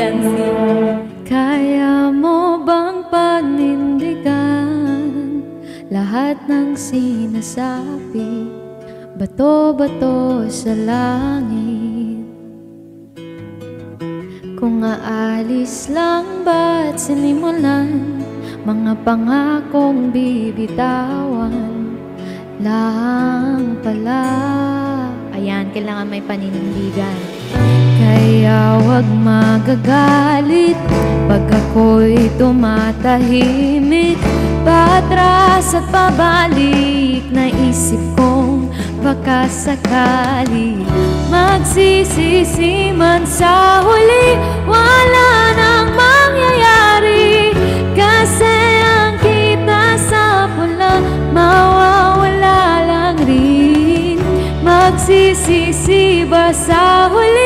dancing. Kaya mo bang panindigan Lahat ng sinasabi? Bato-bato sa langit. Kung aalis lang ba't sinimulan Mga pangakong bibitawan? Lang pala. Ayan, kailangan may panindigan Kaya wag magagalit Pag ako'y tumatahimik. Patras at pabalik Naisip kong baka sakali Magsisisi man sa huli. Wala nang mangyayari Kasi ang kita sa pula Mawawala lang rin. Magsisisi ba sa huli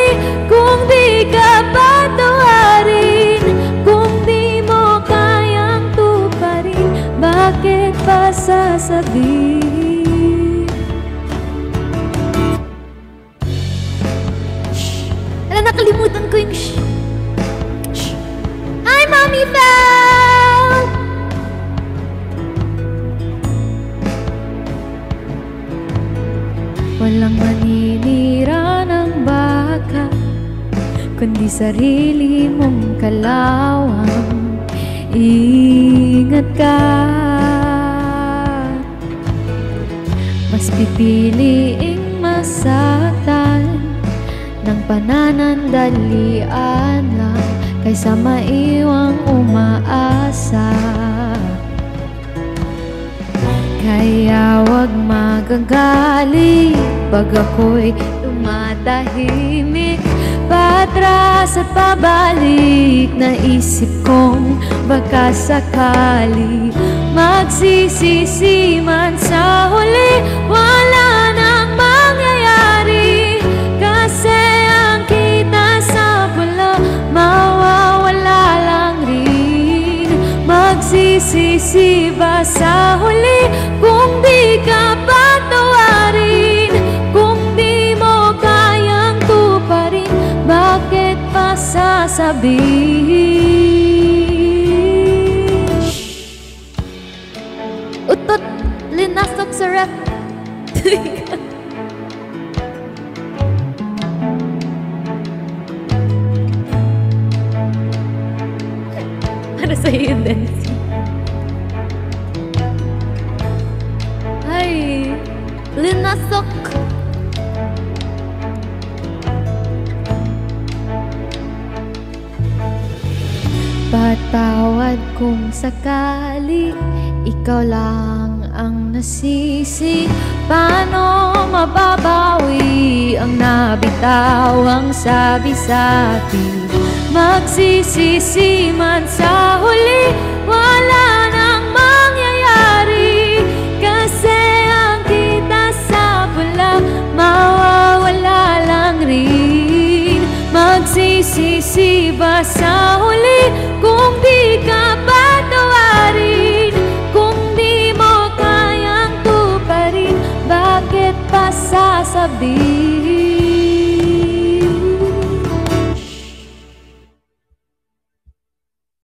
Bakit pa sasabihin Shh! Ala, nakalimutan ko yung shh! Shh! Hi, Mommy Fel! Walang maninira ng baka Kundi sarili mong kalawang Ingat ka Mas pipiliing masaktan Ng pananandalian lang Kaysa maiwang umaasa. Kaya wag magagalit Pag ako'y tumatahimik. Patras at pabalik Naisip kong baka sakali Magsisisi man sa huli Magsisisi ba sa huli Kung di ka patawarin Kung di mo kayang tuparin Bakit pa sasabihin Utot, linasok sa rep Para sa'yo yung dancing. Linasok Patawad kung sakali Ikaw lang ang nasisi. Paano mababawi Ang nabitawang sabi-sabi? Magsisisi man sa huli Wala sa huli kung di ka patawarin Kung di mo kayang tuparin, bakit pa sasabihin?